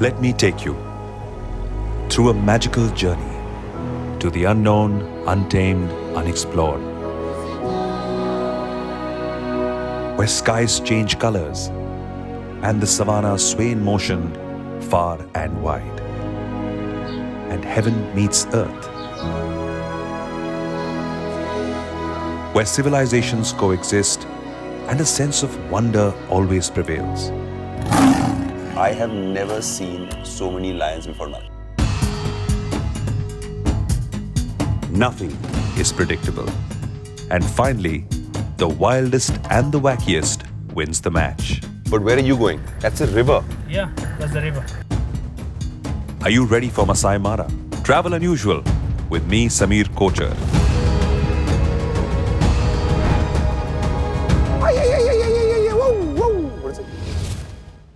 Let me take you through a magical journey to the unknown, untamed, unexplored. Where skies change colors and the savannah sway in motion far and wide. And heaven meets earth. Where civilizations coexist and a sense of wonder always prevails. I have never seen so many lions before now. Nothing is predictable. And finally, the wildest and the wackiest wins the match. But where are you going? That's a river. Yeah, that's the river. Are you ready for Masai Mara? Travel Unusual with me, Samir Kochhar. Ay, ay, ay.